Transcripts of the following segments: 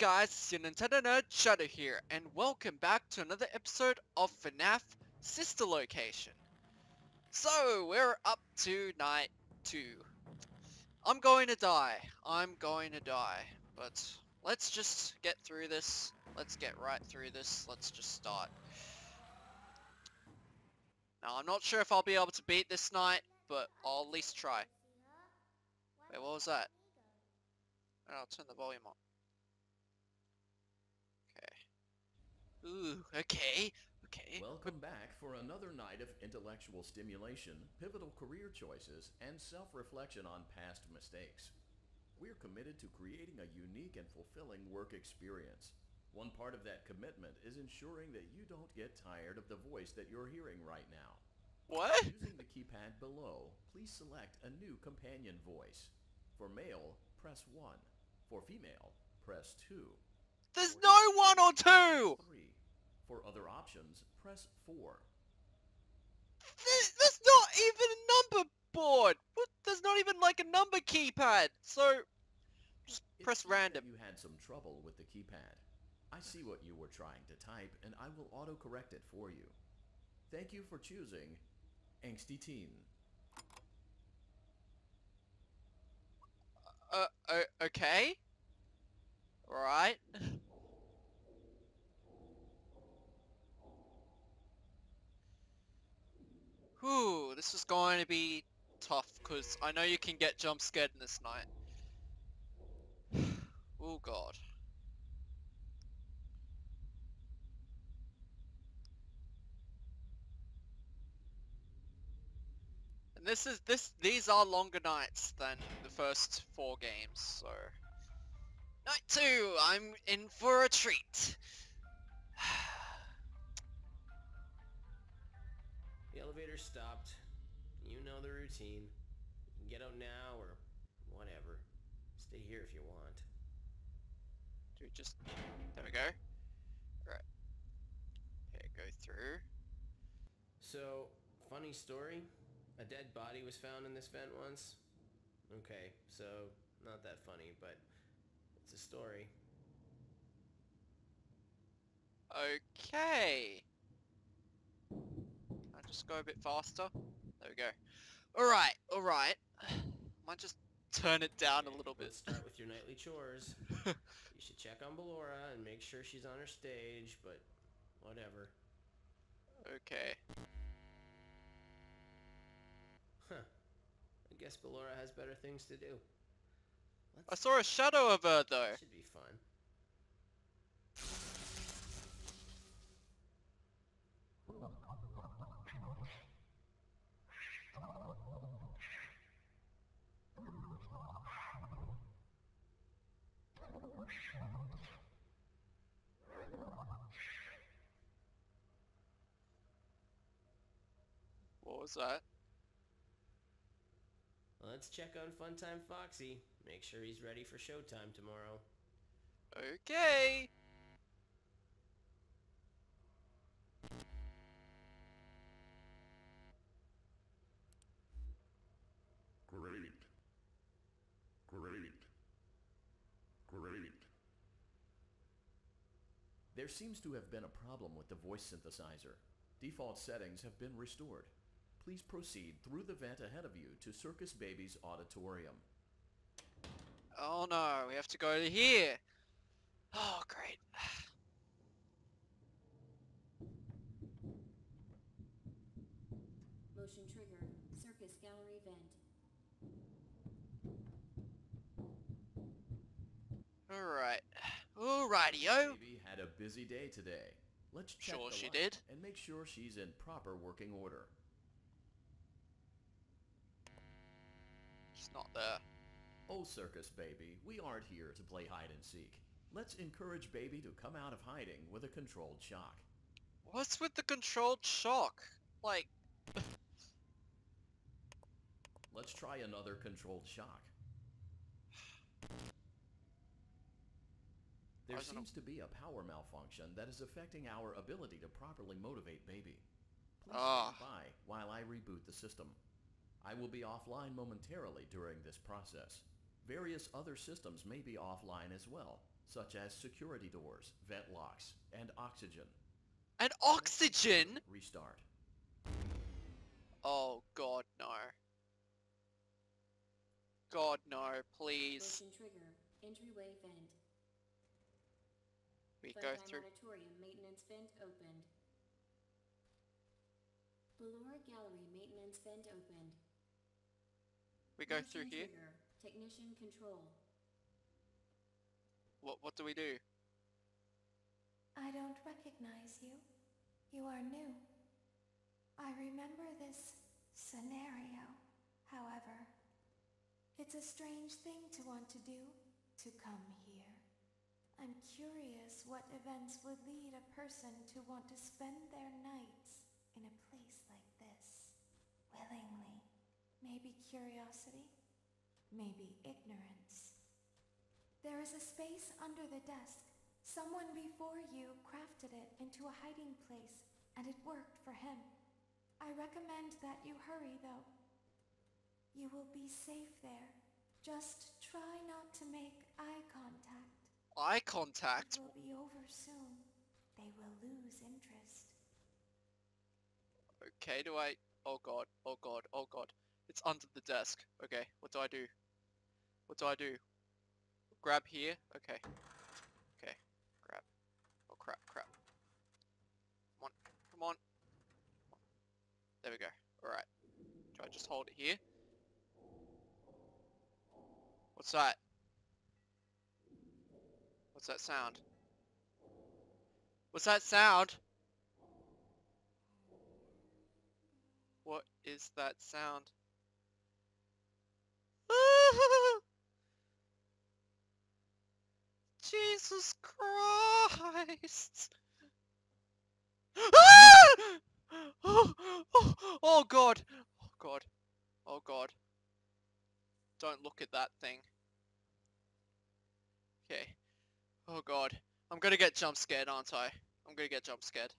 guys, it's your Nintendo Nerd Shadow here, and welcome back to another episode of FNAF Sister Location. So, we're up to night 2. I'm going to die. I'm going to die. But, let's just get through this. Let's get right through this. Let's just start. Now, I'm not sure if I'll be able to beat this night, but I'll at least try. Wait, what was that? Oh, I'll turn the volume on. Ooh, okay, okay. Welcome back for another night of intellectual stimulation, pivotal career choices, and self-reflection on past mistakes. We're committed to creating a unique and fulfilling work experience. One part of that commitment is ensuring that you don't get tired of the voice that you're hearing right now. What? Using the keypad below, please select a new companion voice. For male, press 1. For female, press 2. There's no one or two! Three. For other options, press 4. There's, not even a number board! What? There's not even like a number keypad! So, just It press random. You had some trouble with the keypad. I see what you were trying to type, and I will autocorrect it for you. Thank you for choosing Angsty Teen. Uh, uh, okay? Alright. Whew, this is going to be tough, because I know you can get jump scared in this night. oh god. And this is this these are longer nights than the first four games, so Night two, I'm in for a treat. The elevator stopped. You know the routine. You can get out now or whatever. Stay here if you want. Do we just there we go. Right. Okay, go through. So, funny story. A dead body was found in this vent once. Okay, so not that funny, but it's a story. Okay. I just go a bit faster. There we go. Alright, alright. Might just turn it down a little bit. Start with your nightly chores. you should check on Ballora and make sure she's on her stage, but whatever. okay. Huh. I guess Ballora has better things to do. I Let's saw a shadow of her though. should be fun. What was that? Let's check on Funtime Foxy. Make sure he's ready for showtime tomorrow. Okay. Great. Great. Great. There seems to have been a problem with the voice synthesizer. Default settings have been restored. Please proceed through the vent ahead of you to Circus Baby's auditorium. Oh no, we have to go to here. Oh great. Motion trigger. Circus gallery vent. Alright. Alrighty-o. Baby had a busy day today. Let's check Sure the she did. and make sure she's in proper working order. She's not there. Oh, Circus Baby, we aren't here to play hide and seek. Let's encourage Baby to come out of hiding with a controlled shock. What's with the controlled shock? Like, Let's try another controlled shock. There I don't know. seems to be a power malfunction that is affecting our ability to properly motivate Baby. Please Ah. stand by while I reboot the system. I will be offline momentarily during this process. Various other systems may be offline as well, such as security doors, vent locks, and oxygen. And oxygen? Restart. Oh god, no. God, no, please. Motion trigger. Entryway vent. We go through. Auditorium maintenance vent opened. Ballora Gallery maintenance vent opened. We go Motion through here. Trigger. Technician control. What, what do we do? I don't recognize you. You are new. I remember this scenario, however. It's a strange thing to want to do, to come here. I'm curious what events would lead a person to want to spend their nights in a place like this. Willingly. Maybe curiosity. Maybe ignorance. There is a space under the desk. Someone before you crafted it into a hiding place, and it worked for him. I recommend that you hurry, though. You will be safe there. Just try not to make eye contact. Eye contact? It will be over soon. They will lose interest. Okay, do I... Oh god, oh god, oh god. It's under the desk. Okay, what do I do? What do I do? Grab here? Okay. Okay, grab. Oh crap, crap. Come on, come on. There we go. Alright. Do I just hold it here? What's that? What's that sound? What's that sound? What is that sound? Jesus Christ! oh, oh, oh God! Oh God! Oh God! Don't look at that thing. Okay. Oh God. I'm gonna get jump scared, aren't I? I'm gonna get jump scared.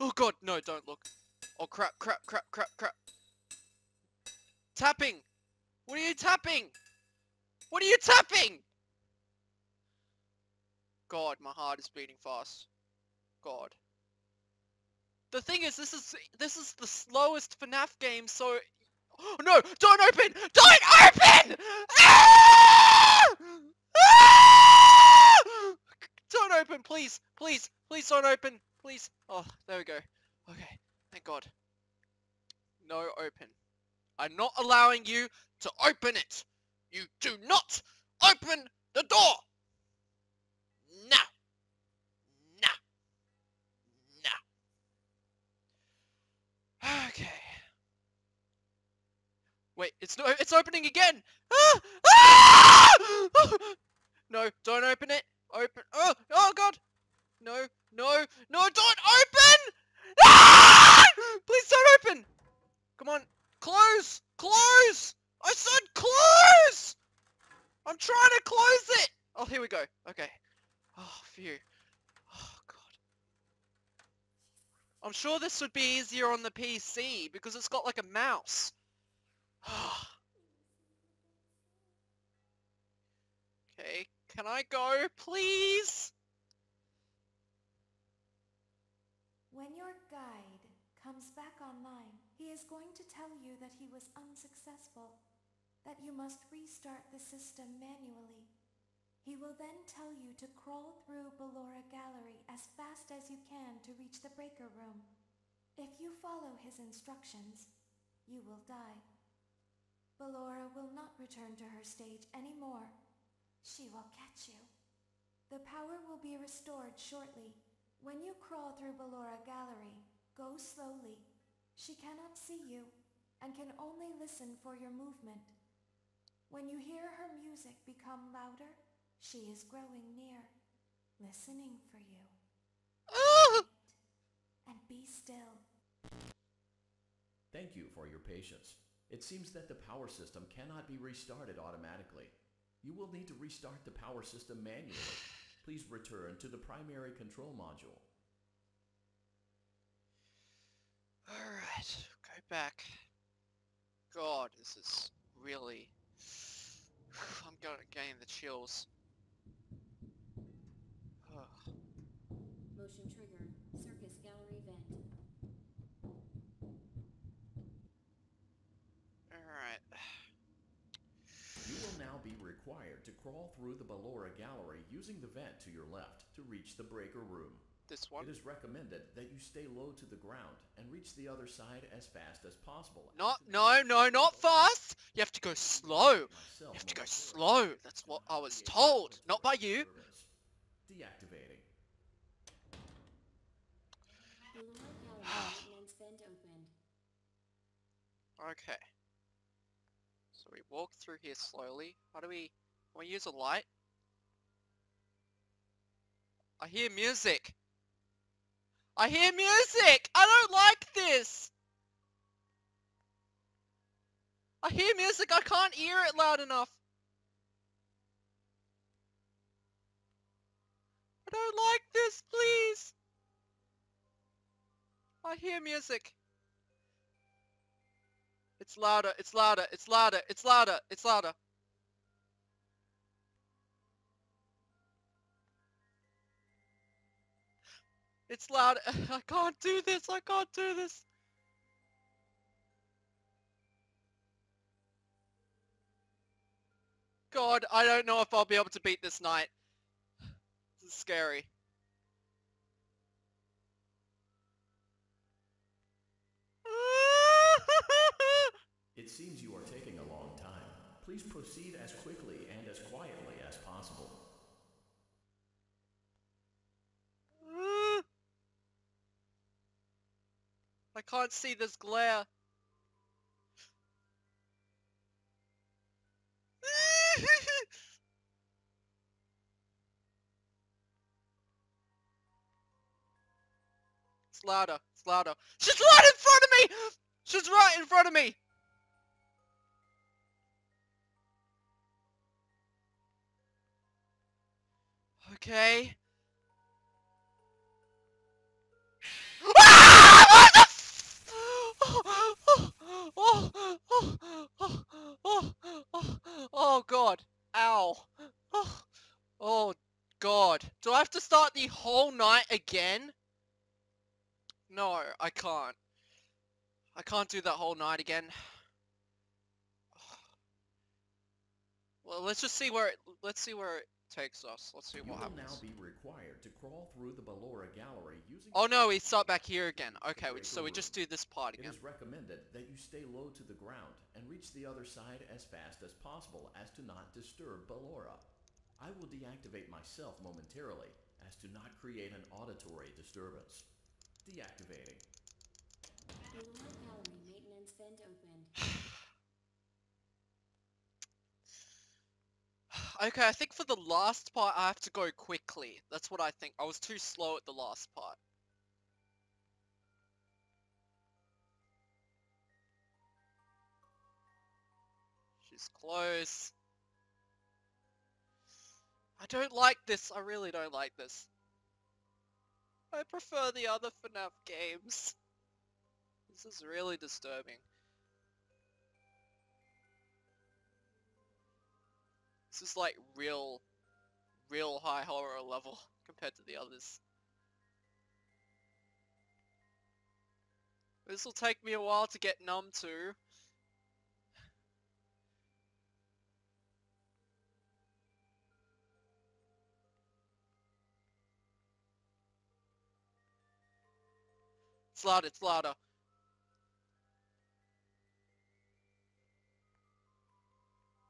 Oh God! No, don't look. Oh crap! Crap! Crap! Crap! Crap! Tapping! What are you tapping? What are you tapping? God, my heart is beating fast. God. The thing is, this is this is the slowest FNAF game, so... Oh, no! Don't open! Don't open! Ah! Ah! Don't open, please! Please! Please don't open! Please! Oh, there we go. Okay, thank God. No open. I'm not allowing you to open it! You do not open the door! Now! No. No. Okay. Wait, it's no, it's opening again! Ah! Ah! No, don't open it! Open, oh, oh god! No, no, no, don't open! Ah! Please don't open! Come on, close! Close! I said close! I'm trying to close it! Oh, here we go. Okay. Oh, phew. Oh, God. I'm sure this would be easier on the PC because it's got like a mouse. okay, can I go, please? When your guide comes back online, he is going to tell you that he was unsuccessful, that you must restart the system manually. He will then tell you to crawl through Ballora Gallery as fast as you can to reach the breaker room. If you follow his instructions, you will die. Ballora will not return to her stage anymore. She will catch you. The power will be restored shortly. When you crawl through Ballora Gallery, go slowly. She cannot see you and can only listen for your movement. When you hear her music become louder, she is growing near, listening for you and be still. Thank you for your patience. It seems that the power system cannot be restarted automatically. You will need to restart the power system manually. Please return to the primary control module. Alright, go back. God, this is really... I'm gonna gain the chills. Motion crawl through the Ballora Gallery using the vent to your left to reach the breaker room. This one. It is recommended that you stay low to the ground and reach the other side as fast as possible. Not, no, no, not fast! You have to go slow! You have to go slow. That's what I was told, not by you. Deactivating. Ballora gallery maintenance vent opened. Okay. So we walk through here slowly. How do we... Can we use a light? I hear music! I hear music! I don't like this! I hear music, I can't hear it loud enough! I don't like this, please! I hear music. It's louder, it's louder, it's louder, it's louder, it's louder. It's loud. I can't do this. I can't do this. God, I don't know if I'll be able to beat this night. This is scary. It seems you are taking a long time. Please proceed as quickly and as quietly as possible. I can't see this glare. it's louder. It's louder. She's right in front of me! She's right in front of me! Okay. Ah! What the f- oh, oh, oh, oh, oh, oh, oh, God. Ow. Oh, oh, God. Do I have to start the whole night again? No, I can't. I can't do that whole night again. Well, let's just see where it, let's see where it takes us. Let's see You what will happens. now be required to crawl through the Ballora. Oh no, we start back here again. Okay, breaker so we just do this part It again. is recommended that you stay low to the ground and reach the other side as fast as possible as to not disturb Ballora. I will deactivate myself momentarily as to not create an auditory disturbance. Deactivating. Maintenance vent opened. Okay, I think for the last part I have to go quickly. That's what I think. I was too slow at the last part. She's close. I don't like this. I really don't like this. I prefer the other FNAF games. This is really disturbing. This is like real, real high horror level compared to the others. This will take me a while to get numb to. It's louder, it's louder.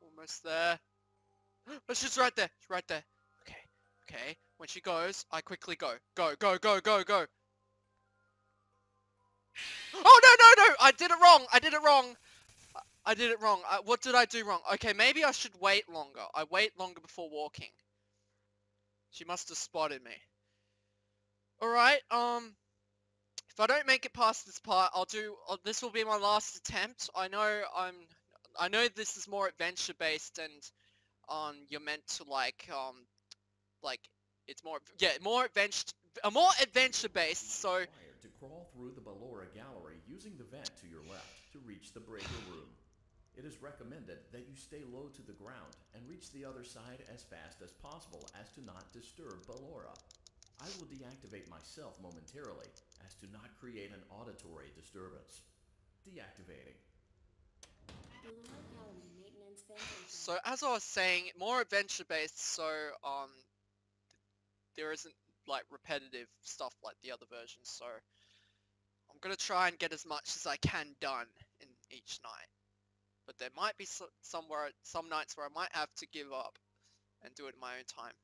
Almost there. Oh, she's right there. She's right there. Okay. Okay. When she goes, I quickly go. Go, go, go, go, go. Oh, no, no, no! I did it wrong. I did it wrong. I- did it wrong. I, what did I do wrong? Okay, maybe I should wait longer. I wait longer before walking. She must have spotted me. Alright, um... If I don't make it past this part, I'll do... Uh, this will be my last attempt. I know I'm... I know this is more adventure based and um you're meant to like um like it's more yeah more adventure uh, more adventure based so to crawl through the Ballora Gallery using the vent to your left to reach the breaker room. It is recommended that you stay low to the ground and reach the other side as fast as possible as to not disturb Ballora. I will deactivate myself momentarily as to not create an auditory disturbance. Deactivating. So as I was saying, more adventure based, so um, there isn't like repetitive stuff like the other versions. So I'm gonna try and get as much as I can done in each night. But there might be so- somewhere some nights where I might have to give up and do it in my own time.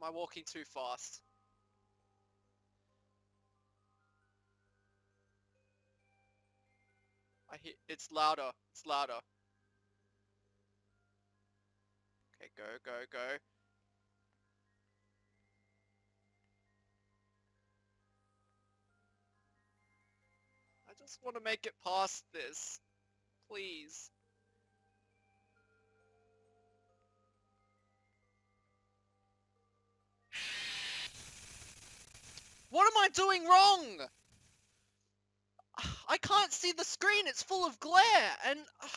Am I walking too fast? I hear it's louder. It's louder. Okay, go, go, go. I just want to make it past this. Please. What am I doing wrong? I can't see the screen, it's full of glare, and...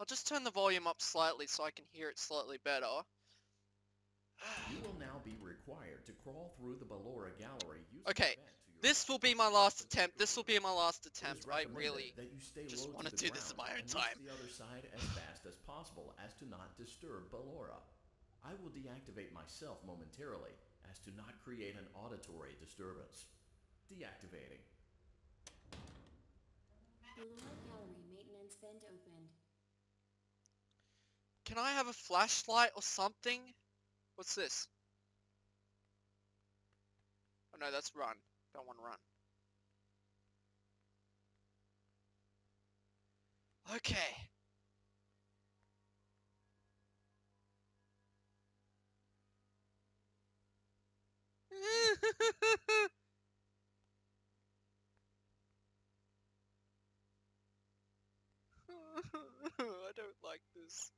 I'll just turn the volume up slightly so I can hear it slightly better. You will now be required to crawl through the Ballora gallery using Okay, the vent to your This will be my last attempt, this will be my last attempt, I really... that you stay just low wanna do this in my own time. the other side as fast as possible as to not disturb Ballora. I will deactivate myself momentarily as to not create an auditory disturbance. Deactivating. Ballora gallery maintenance vent opened. Can I have a flashlight or something? What's this? Oh no, that's run. Don't want to run. Okay. Like this.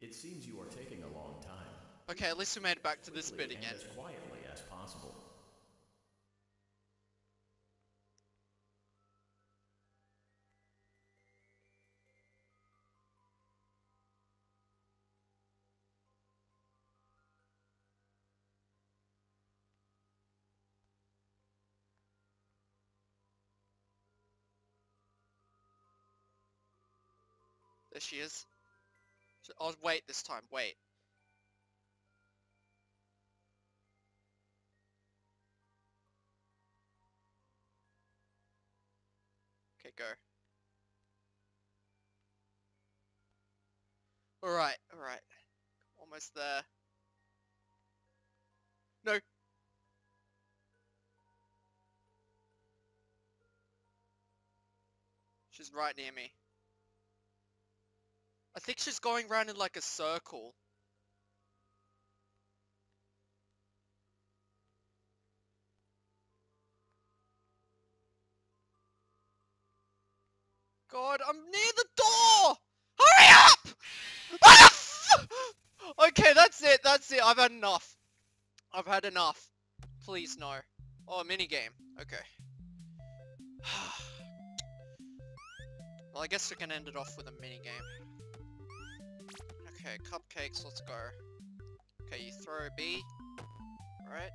It seems you are taking a long time. Okay, at least we made it back to this bit again. As quietly she is. So- Oh, wait this time, wait. Okay, go. Alright, alright. Almost there. No! She's right near me. I think she's going round in like a circle. God, I'm near the door! Hurry up! Okay, that's it, that's it, I've had enough. I've had enough. Please no. Oh, a minigame. Okay. well, I guess we can end it off with a minigame. Okay, cupcakes, let's go. Okay, you throw a B. Right.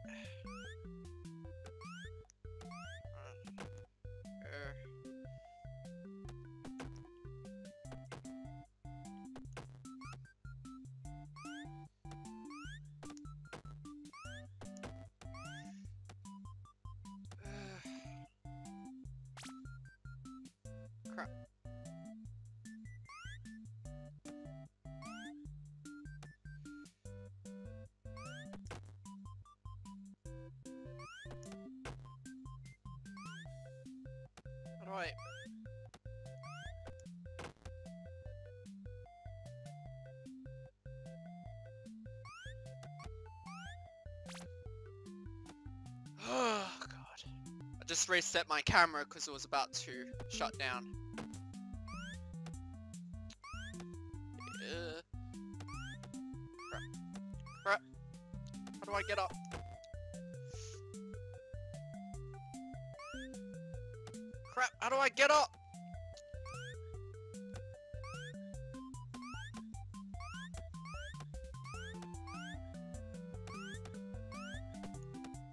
just reset my camera because it was about to shut down. Uh, Crap. How do I get up? Crap, how do I get up?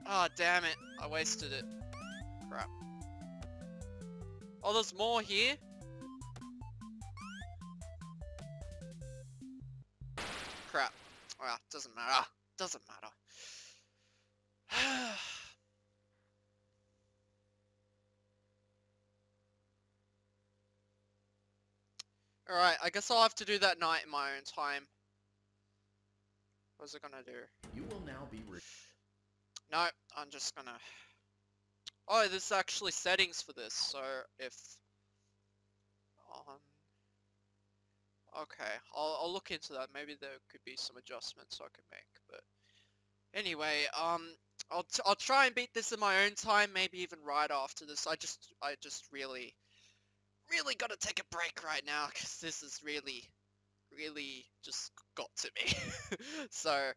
Ah, oh, damn it. I wasted it. Oh, there's more here? Crap. Ah, doesn't matter. Doesn't matter. Alright, I guess I'll have to do that night in my own time. What's it gonna do? You will now be re- No, I'm just gonna... Oh, there's actually settings for this, so if... On... Okay, I'll, I'll look into that. Maybe there could be some adjustments I can make, but... Anyway, um, I'll, t I'll try and beat this in my own time, maybe even right after this. I just, I just really, really gotta take a break right now, because this is really, really just got to me. so,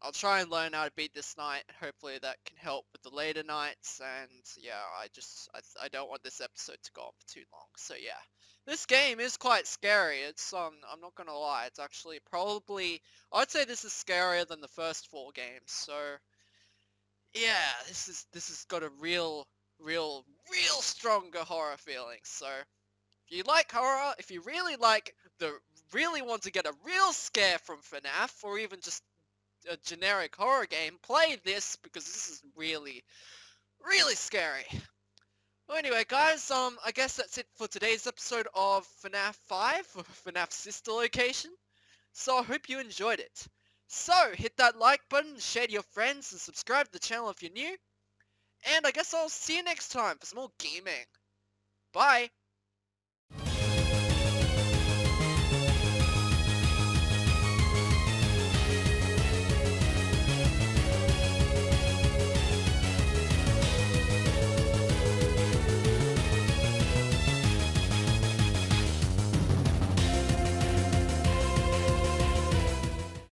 I'll try and learn how to beat this night. Hopefully that can help with the later nights. And yeah, I just, I, I don't want this episode to go on for too long. So yeah, this game is quite scary. It's, um, I'm not gonna lie. It's actually probably, I'd say this is scarier than the first four games. So yeah, this is, this has got a real, real, real stronger horror feeling. So if you like horror, if you really like the, really want to get a real scare from FNAF, or even just a generic horror game, play this because this is really, really scary. Well, anyway, guys, um, I guess that's it for today's episode of FNAF 5, or FNAF Sister Location. So I hope you enjoyed it. So, hit that like button, share to your friends, and subscribe to the channel if you're new. And I guess I'll see you next time for some more gaming. Bye!